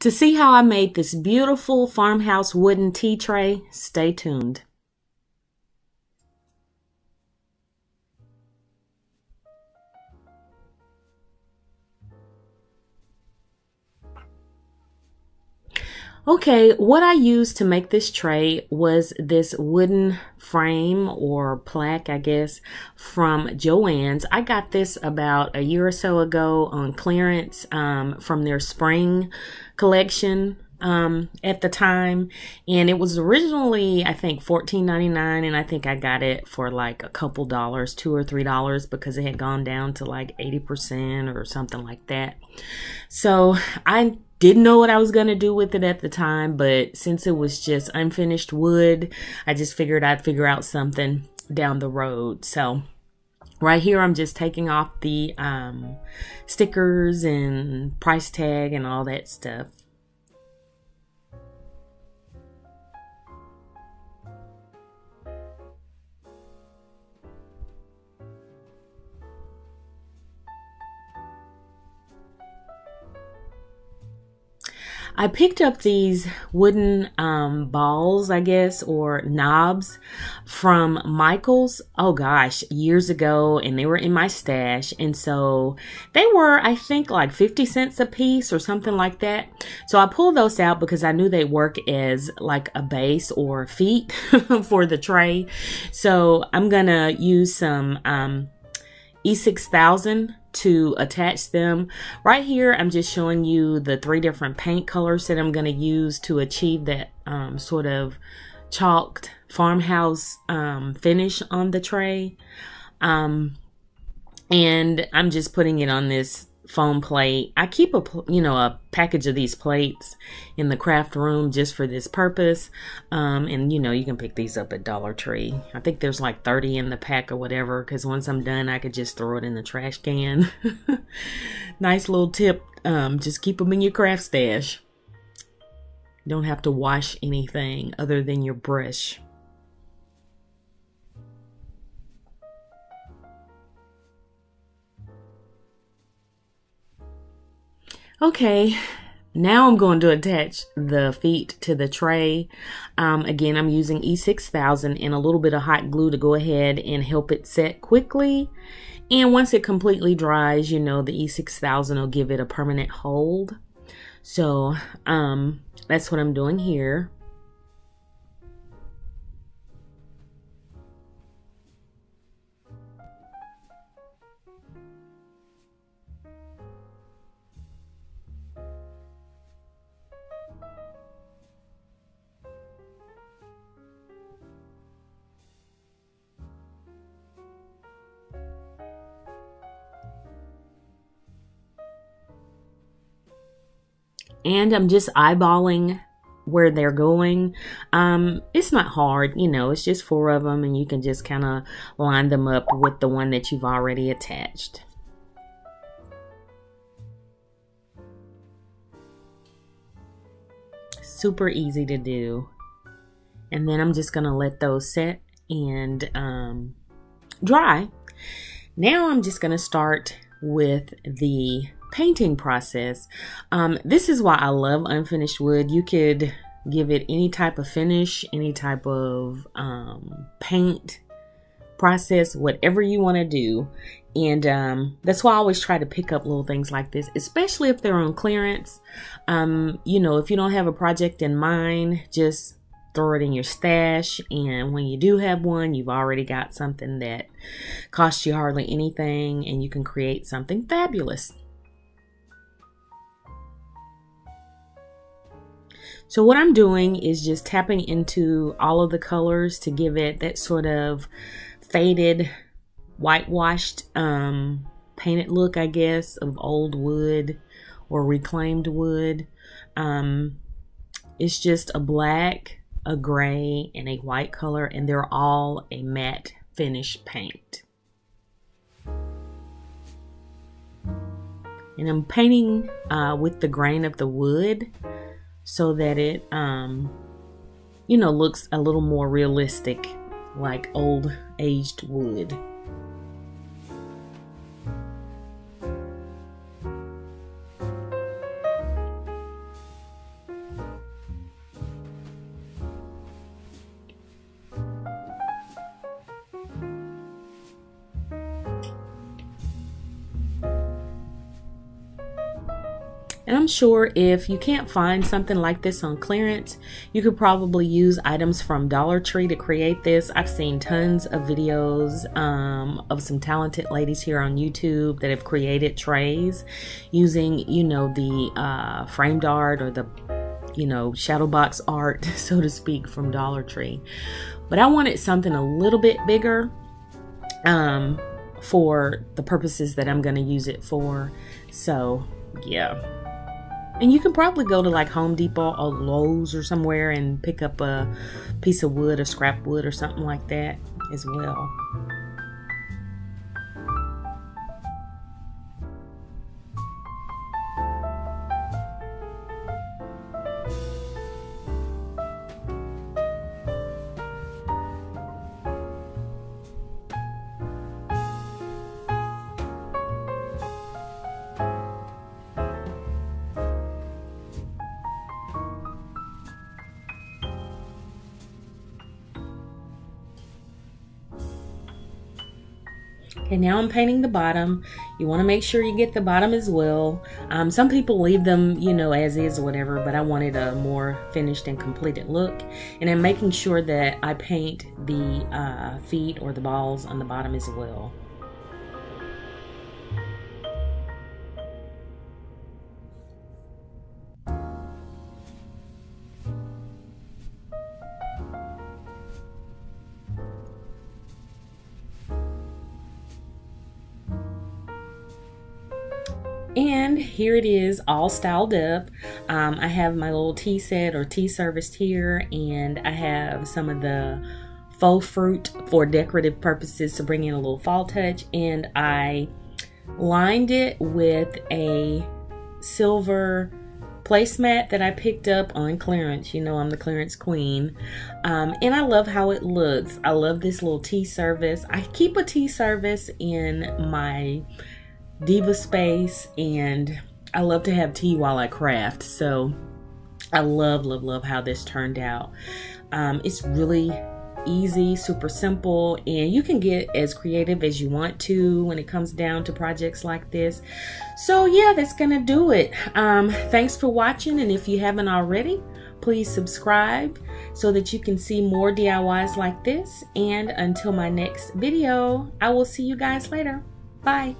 To see how I made this beautiful farmhouse wooden tea tray, stay tuned. Okay, what I used to make this tray was this wooden frame or plaque, I guess, from Joann's. I got this about a year or so ago on clearance um, from their spring collection um, at the time. And it was originally, I think, $14.99. And I think I got it for like a couple dollars, two or three dollars, because it had gone down to like 80% or something like that. So I didn't know what I was to do with it at the time, but since it was just unfinished wood, I just figured I'd figure out something down the road. So right here, I'm just taking off the um, stickers and price tag and all that stuff. I picked up these wooden um, balls, I guess, or knobs from Michael's. Oh gosh, years ago, and they were in my stash. And so they were, I think, like 50 cents a piece or something like that. So I pulled those out because I knew they work as like a base or feet for the tray. So I'm gonna use some um, E6000 to attach them. Right here, I'm just showing you the three different paint colors that I'm going to use to achieve that um, sort of chalked farmhouse um, finish on the tray. Um, and I'm just putting it on this foam plate. I keep a you know a package of these plates in the craft room just for this purpose. Um, and you know you can pick these up at Dollar Tree. I think there's like 30 in the pack or whatever. Because once I'm done, I could just throw it in the trash can. nice little tip. Um, just keep them in your craft stash. don't have to wash anything other than your brush. Okay, now I'm going to attach the feet to the tray. Um, again, I'm using E6000 and a little bit of hot glue to go ahead and help it set quickly. And once it completely dries, you know, the E6000 will give it a permanent hold. So um, that's what I'm doing here. And I'm just eyeballing where they're going. Um, it's not hard, you know, it's just four of them and you can just kind of line them up with the one that you've already attached. Super easy to do. And then I'm just going to let those set and um, dry. Now I'm just going to start with the painting process. Um, this is why I love unfinished wood. You could give it any type of finish, any type of um, paint process, whatever you want to do. And um, that's why I always try to pick up little things like this, especially if they're on clearance. Um, you know, if you don't have a project in mind, just throw it in your stash. And when you do have one, you've already got something that costs you hardly anything and you can create something fabulous. So what I'm doing is just tapping into all of the colors to give it that sort of faded, whitewashed, um, painted look, I guess, of old wood or reclaimed wood. Um, it's just a black, a gray, and a white color, and they're all a matte finish paint. And I'm painting uh, with the grain of the wood so that it um you know looks a little more realistic like old aged wood And I'm sure if you can't find something like this on clearance, you could probably use items from Dollar Tree to create this. I've seen tons of videos um, of some talented ladies here on YouTube that have created trays using, you know, the uh, framed art or the, you know, shadow box art, so to speak, from Dollar Tree. But I wanted something a little bit bigger um, for the purposes that I'm going to use it for. So, yeah. And you can probably go to like Home Depot or Lowe's or somewhere and pick up a piece of wood or scrap wood or something like that as well. Okay, now I'm painting the bottom. You want to make sure you get the bottom as well. Um, some people leave them, you know, as is or whatever, but I wanted a more finished and completed look. And I'm making sure that I paint the uh, feet or the balls on the bottom as well. And here it is all styled up. Um, I have my little tea set or tea service here, and I have some of the faux fruit for decorative purposes to bring in a little fall touch. And I lined it with a silver placemat that I picked up on clearance. You know, I'm the clearance queen. Um, and I love how it looks. I love this little tea service. I keep a tea service in my diva space and I love to have tea while I craft. So I love, love, love how this turned out. Um, it's really easy, super simple, and you can get as creative as you want to when it comes down to projects like this. So yeah, that's gonna do it. Um, thanks for watching, and if you haven't already, please subscribe so that you can see more DIYs like this. And until my next video, I will see you guys later. Bye.